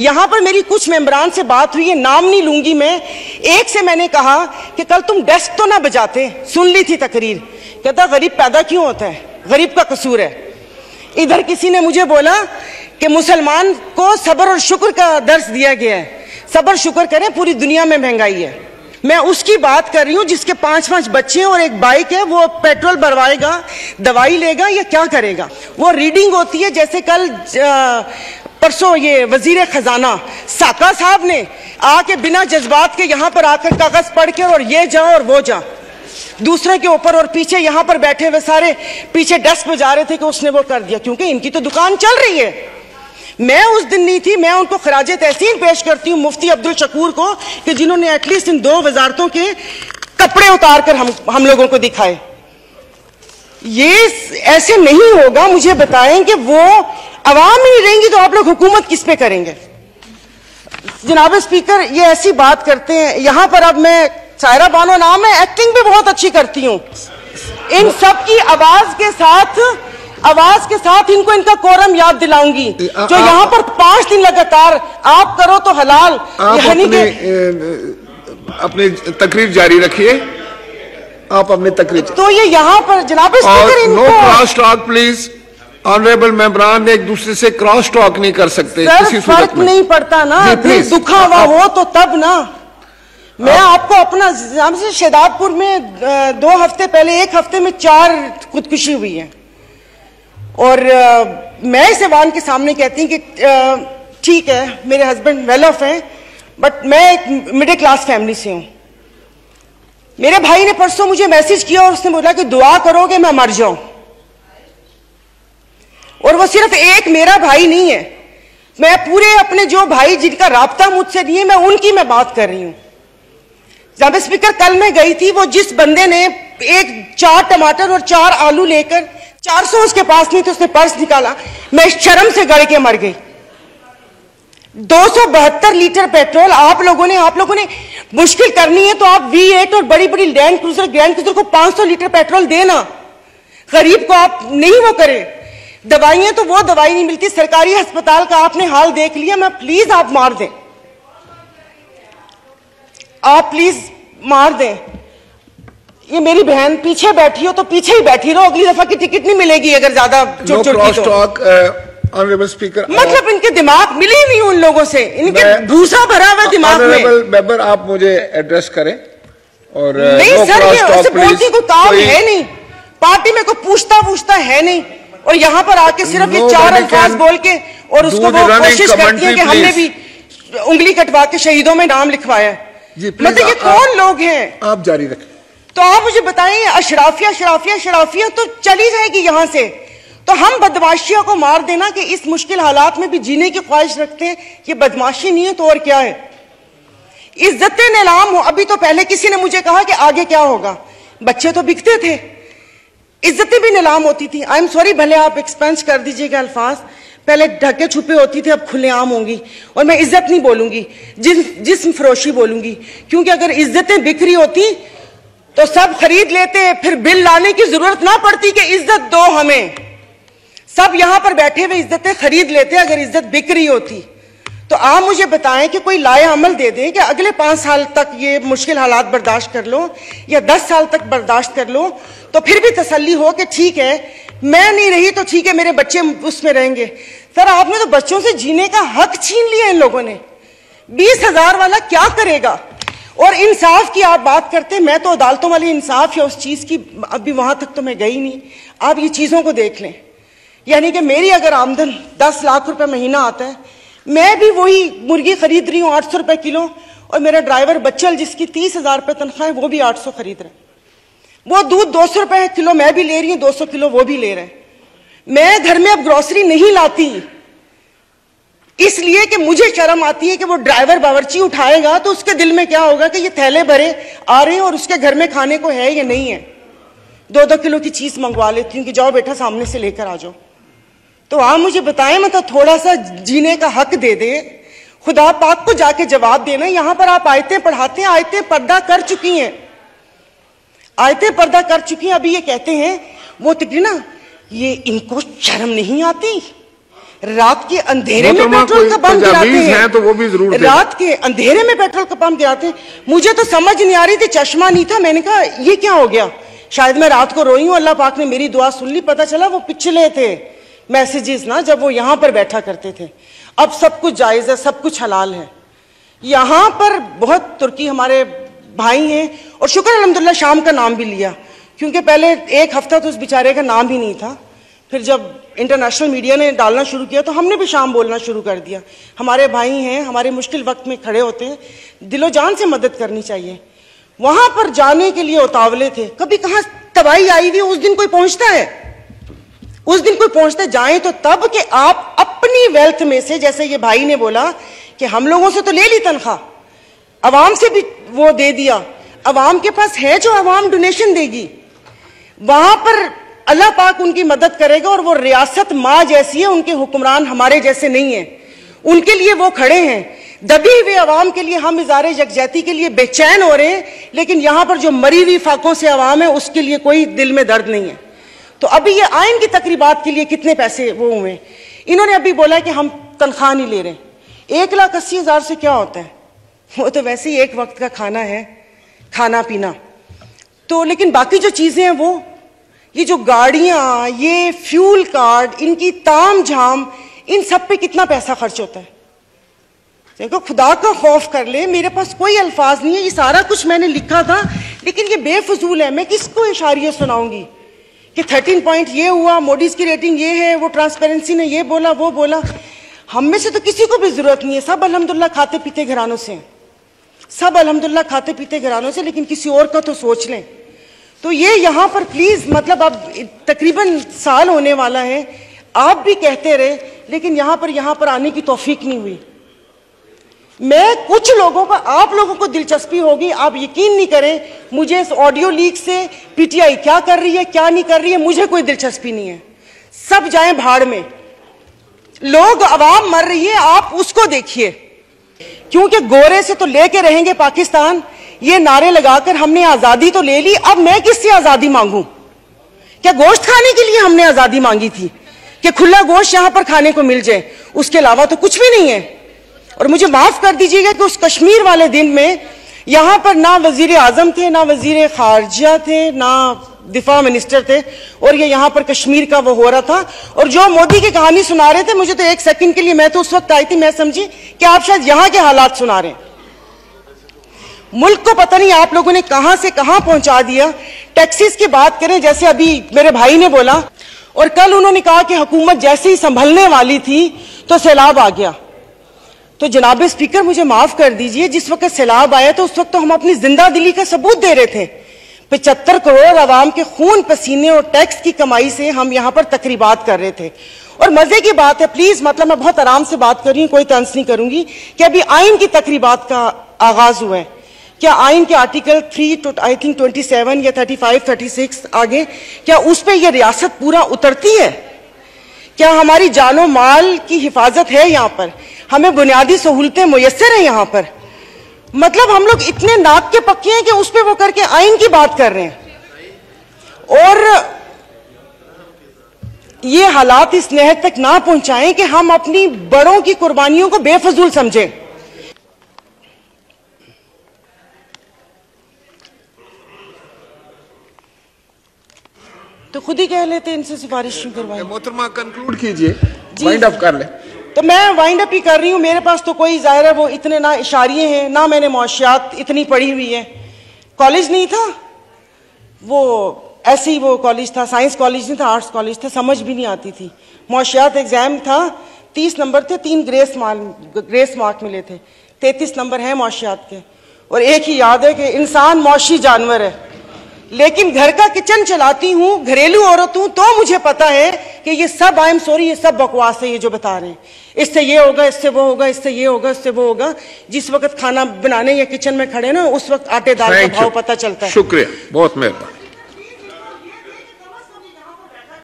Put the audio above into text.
यहाँ पर मेरी कुछ मेंबरान से बात हुई है नाम नहीं लूँगी मैं। एक से मैंने कहा कि कल तुम डेस्क तो ना बजाते। सुन ली थी तकरीर। कहता, गरीब पैदा क्यों होता है? गरीब का कसूर है। इधर किसी ने मुझे बोला कि मुसलमान को सबर और शुक्र का दर्श दिया गया है। सबर, शुक्र करें, पूरी दुनिया में महँगाई है। मैं उसकी बात कर रही हूँ जिसके पाँच पाँच बच्चे और एक बाइक है, वो पेट्रोल भरवाएगा, दवाई लेगा या क्या करेगा? वो रीडिंग होती है, जैसे कल परसों ये वज़ीर खजाना साका साहब ने आके बिना जज्बात के यहाँ पर आकर कागज़ पढ़ के और ये जा और वो जा। दूसरे के ऊपर और पीछे यहाँ पर बैठे हुए सारे पीछे डेस्क पे जा रहे थे कि उसने वो कर दिया, क्योंकि इनकी तो दुकान चल रही है। मैं उस दिन नहीं थी, मैं उनको खराज तहसीन पेश करती हूँ, मुफ्ती अब्दुल शकूर को, कि जिन्होंने एटलीस्ट इन दो वजारतों के कपड़े उतार कर हम हम लोगों को दिखाए। ये ऐसे नहीं होगा मुझे बताएँ कि वो अवाम ही रहेंगी तो आप लोग हुकूमत किस पे करेंगे? जनाब स्पीकर ये ऐसी बात करते हैं। यहाँ पर अब मैं सायरा बानो नाम है एक्टिंग भी बहुत अच्छी करती हूँ। इन सब की आवाज़ के साथ आवाज़ के साथ इनको इनका कोरम याद दिलाऊँगी। जो यहाँ पर पाँच दिन लगातार आप करो तो हलाल। यानी कि अपनी तकरीर जारी रखिए। आप अपनी तकरीर तो ये यहाँ पर जनाब no cross talk please honourable मेंबरान एक दूसरे से क्रॉस टॉक नहीं कर सकते सर, किसी फ़र्क नहीं पड़ता ना। दुखा हुआ हो तो तब ना। मैं आपको अपना से शेदाबपुर में दो हफ़्ते पहले एक हफ़्ते में चार खुदकुशी हुई है। और आ, मैं इस वान के सामने कहती हूँ कि ठीक है मेरे हस्बैंड वेल ऑफ़ हैं बट मैं एक मिडिल क्लास फैमिली से हूँ। मेरे भाई ने परसों मुझे मैसेज किया और उसने बोला कि दुआ करोगे मैं मर जाऊँ। और वो सिर्फ़ एक मेरा भाई नहीं है। मैं पूरे अपने जो भाई जिनका रबता मुझसे दिए मैं उनकी मैं बात कर रही हूँ। जब स्पीकर कल मैं गई थी, वो जिस बंदे ने एक चार टमाटर और चार आलू लेकर चार सौ उसके पास नहीं थे, उसने पर्स निकाला, मैं शर्म से गड़ के मर गई। दो सौ बहत्तर लीटर पेट्रोल आप लोगों ने आप लोगों ने मुश्किल करनी है तो आप वी एट और बड़ी बड़ी लैंड क्रूजर ग्रैंड क्रूजर को 500 लीटर पेट्रोल देना। गरीब को आप नहीं वो करें। दवाइयाँ तो वो दवाई नहीं मिलती सरकारी अस्पताल का आपने हाल देख लिया मैं प्लीज़ आप मार दें। आप प्लीज़ मार दें। ये मेरी बहन पीछे बैठी हो तो पीछे ही बैठी रहो अगली दफ़ा की टिकट नहीं मिलेगी अगर ज़्यादा चुट चुट ऑनरेबल स्पीकर मतलब इनके दिमाग मिले ही नहीं उन लोगों से? इनके भूसा भरा हुआ दिमाग में? मेंबर आप मुझे एड्रेस करें और नहीं सर ये ऐसे बोलती कोई काम है नहीं। पार्टी में कोई पूछता पूछता है नहीं। और यहाँ पर आके सिर्फ़ ये चार अल्फाज बोल के और उसको वो कोशिश करती है कि हमने भी उंगली कटवा के शहीदों में नाम लिखवाया। मतलब ये कौन लोग हैं? आप जारी रखें। तो आप मुझे बताइए अशराफिया शराफिया शराफिया तो चली जाएगी यहाँ से। तो हम बदमाशियों को मार देना कि इस मुश्किल हालात में भी जीने की ख्वाहिश रखते हैं। ये बदमाशी नहीं है तो और क्या है? इज़्ज़त नीलाम हो। अभी तो पहले किसी ने मुझे कहा कि आगे क्या होगा। बच्चे तो बिकते थे। इज्जतें भी नीलाम होती थी। आई एम सॉरी भले आप एक्सपेंस कर दीजिएगा अल्फाज। पहले ढके छुपे होती थी, अब खुलेआम होंगी। और मैं इज़्ज़त नहीं बोलूँगी। जिस जिस्म फरोशी बोलूँगी। क्योंकि अगर इज्जतें बिक रही होती तो सब खरीद लेते, फिर बिल लाने की ज़रूरत ना पड़ती कि इज़्ज़त दो हमें। सब यहाँ पर बैठे हुए इज्जतें खरीद लेते अगर इज़्ज़त बिक रही होती। तो आप मुझे बताएँ कि कोई लाए अमल दे दें कि अगले पाँच साल तक ये मुश्किल हालात बर्दाश्त कर लो या दस साल तक बर्दाश्त कर लो तो फिर भी तसल्ली हो कि ठीक है, मैं नहीं रही तो ठीक है, मेरे बच्चे उसमें रहेंगे। सर, आपने तो बच्चों से जीने का हक छीन लिया इन लोगों ने। बीस हज़ार वाला क्या करेगा? और इंसाफ की आप बात करते, मैं तो अदालतों वाली इंसाफ या उस चीज़ की अभी वहाँ तक तो मैं गई नहीं। आप ये चीज़ों को देख लें। यानी कि मेरी अगर आमदन दस लाख रुपए महीना आता है, मैं भी वही मुर्गी खरीद रही हूँ, आठ सौ रुपए किलो, और मेरा ड्राइवर बच्चल जिसकी तीस हज़ार रुपये तनख्वाह है, वो भी आठ सौ खरीद रहे वो दूध दो सौ रुपए किलो मैं भी ले रही हूँ, दो सौ किलो वो भी ले रहे हैं। मैं घर में अब ग्रोसरी नहीं लाती। इसलिए कि मुझे शर्म आती है कि वो ड्राइवर बावर्ची उठाएगा तो उसके दिल में क्या होगा कि ये थैले भरे आ रहे हैं और उसके घर में खाने को है या नहीं है? दो दो किलो की चीज़ मंगवा लेती हूँ कि जाओ बेटा सामने से लेकर आ जाओ। तो आप मुझे बताएँ मतलब थोड़ा सा जीने का हक दे दे। खुदा पाक को जाके जवाब देना यहाँ पर आप आयते पढ़ाते हैं आयते पर्दा कर चुकी हैं। आयते पर्दा कर चुकी हैं अभी ये कहते हैं वो तिकरी ना ये इनको शर्म नहीं आती? रात के अंधेरे में पेट्रोल का पंप गिराते हैं। हैं तो वो भी ज़रूर रात के अंधेरे में पेट्रोल का पंप गिराते हैं। मुझे तो समझ नहीं आ रही थी चश्मा नहीं था। मैंने कहा ये क्या हो गया? शायद मैं रात को रोई हूँ अल्लाह पाक ने मेरी दुआ सुन ली पता चला वो पिछले थे। मैसेजेस ना, जब वो यहाँ पर बैठा करते थे। अब सब कुछ जायज़ है, सब कुछ हलाल है। यहाँ पर बहुत तुर्की हमारे भाई हैं, और शुक्र अलहमदिल्ला शाम का नाम भी लिया। क्योंकि पहले एक हफ़्ता तो उस बेचारे का नाम ही नहीं था। फिर जब इंटरनेशनल मीडिया ने डालना शुरू किया तो हमने भी शाम बोलना शुरू कर दिया। हमारे भाई हैं, हमारे मुश्किल वक्त में खड़े होते हैं, दिलो जान से मदद करनी चाहिए। वहाँ पर जाने के लिए उतावले थे। कभी कहाँ तबाही आई हुई, उस दिन कोई पहुँचता है? उस दिन कोई पहुँचते जाए तो तब कि आप अपनी वेल्थ में से, जैसे ये भाई ने बोला कि हम लोगों से तो ले ली तनख्वाह। अवाम से भी वो दे दिया। अवाम के पास है जो अवाम डोनेशन देगी। वहाँ पर अल्लाह पाक उनकी मदद करेगा और वो रियासत माँ जैसी है, उनके हुक्मरान हमारे जैसे नहीं है। उनके लिए वो खड़े हैं। दबी हुए अवाम के लिए हम इजारे यकजहती के लिए बेचैन हो रहे हैं, लेकिन यहाँ पर जो मरी हुई फाकों से अवाम है, उसके लिए कोई दिल में दर्द नहीं है। तो अभी ये आयन की तकरीबात के लिए कितने पैसे वो हुए? इन्होंने अभी बोला कि हम तनख्वाह नहीं ले रहे एक लाख अस्सी हज़ार से क्या होता है? वो तो वैसे ही एक वक्त का खाना है, खाना पीना। तो लेकिन बाकी जो चीज़ें हैं वो, ये जो गाड़ियाँ, ये फ्यूल कार्ड, इनकी ताम झाम, इन सब पे कितना पैसा खर्च होता है? देखो, खुदा का खौफ कर ले, मेरे पास कोई अल्फाज नहीं है, ये सारा कुछ मैंने लिखा था, लेकिन ये बेफजूल है, मैं किसको इशारिया सुनाऊँगी? कि थर्टीन पॉइंट ये हुआ मोडीज की रेटिंग ये है, वो ट्रांसपेरेंसी ने ये बोला, वो बोला। हम में से तो किसी को भी ज़रूरत नहीं है, सब अल्हम्दुलिल्लाह खाते पीते घरानों से। सब अल्हम्दुलिल्लाह खाते पीते घरानों से, लेकिन किसी और का तो सोच लें। तो ये यहाँ पर प्लीज़ मतलब अब तकरीबन साल होने वाला है, आप भी कहते रहे, लेकिन यहाँ पर यहाँ पर आने की तौफीक नहीं हुई। मैं कुछ लोगों का, आप लोगों को दिलचस्पी होगी, आप यकीन नहीं करें, मुझे इस ऑडियो लीक से पीटीआई क्या कर रही है, क्या नहीं कर रही है, मुझे कोई दिलचस्पी नहीं है। सब जाएँ भाड़ में। लोग आवाम मर रही है, आप उसको देखिए। क्योंकि गोरे से तो लेके रहेंगे पाकिस्तान, ये नारे लगाकर हमने आज़ादी तो ले ली, अब मैं किससे आज़ादी मांगू? क्या गोश्त खाने के लिए हमने आज़ादी मांगी थी? कि खुला गोश्त यहाँ पर खाने को मिल जाए, उसके अलावा तो कुछ भी नहीं है। और मुझे माफ़ कर दीजिएगा कि उस कश्मीर वाले दिन में यहाँ पर ना वज़ीर आज़म थे, ना वज़ीर खारजा थे, ना दिफा मिनिस्टर थे और ये यहाँ पर कश्मीर का वो हो रहा था। और जो मोदी की कहानी सुना रहे थे, मुझे तो एक सेकंड के लिए, मैं तो उस वक्त आई थी, मैं समझी कि आप शायद यहाँ के हालात सुना रहे मुल्क को पता नहीं आप लोगों ने कहाँ से कहाँ पहुँचा दिया। टैक्सीज की बात करें, जैसे अभी मेरे भाई ने बोला, और कल उन्होंने कहा कि हुकूमत जैसे ही संभलने वाली थी तो सैलाब आ गया। तो जनाब स्पीकर, मुझे माफ़ कर दीजिए, जिस वक्त सैलाब आया तो उस वक्त तो हम अपनी ज़िंदा दिली का सबूत दे रहे थे। पचहत्तर करोड़ आवाम के खून, पसीने और टैक्स की कमाई से हम यहाँ पर तकरीबात कर रहे थे। और मज़े की बात है प्लीज़ मतलब मैं बहुत आराम से बात कर रही हूँ, कोई तंस नहीं करूँगी, कि अभी आइन की तकरीबात का आगाज़ हुआ है। क्या आइन के article three I think twenty seven या थर्टी फाइव थर्टी सिक्स आगे, क्या उस पर यह रियासत पूरा उतरती है? क्या हमारी जानो माल की हिफाजत है यहाँ पर? हमें बुनियादी सहूलतें मुयसर हैं यहाँ पर। मतलब हम लोग इतने नाक के पक्के हैं कि उस पर वो करके आइन की बात कर रहे हैं। और ये हालात इस नहर तक ना पहुंचाएँ कि हम अपनी बड़ों की कुर्बानियों को बेफजूल समझें। तो खुद ही कह लेते इनसे सिफारिश करवाई। मोहतरमा कंक्लूड कीजिए। वाइंड अप कर ले। तो मैं वाइंड अप ही कर रही हूँ। मेरे पास तो कोई ज़ाहिर है, वो इतने ना इशारिये हैं, ना मैंने मुआशियात इतनी पढ़ी हुई है। कॉलेज नहीं था। वो ऐसे ही वो कॉलेज था साइंस कॉलेज नहीं था आर्ट्स कॉलेज था, समझ भी नहीं आती थी। मुआशियात एग्ज़ाम था, तीस नंबर थे, तीन ग्रेस मार्क ग्रेस मार्क मिले थे। तैतीस नंबर है मुआशियात के। और एक ही याद है कि इंसान मौशी जानवर है। लेकिन घर का किचन चलाती हूँ, घरेलू औरत हूँ तो मुझे पता है कि ये सब आई एम सॉरी ये सब बकवास है, ये जो बता रहे हैं। इससे ये होगा इससे वो होगा इससे ये होगा इससे वो होगा। जिस वक्त खाना बनाने या किचन में खड़े ना उस वक्त आटे दाल का भाव पता चलता है। शुक्रिया बहुत मेहरबानी।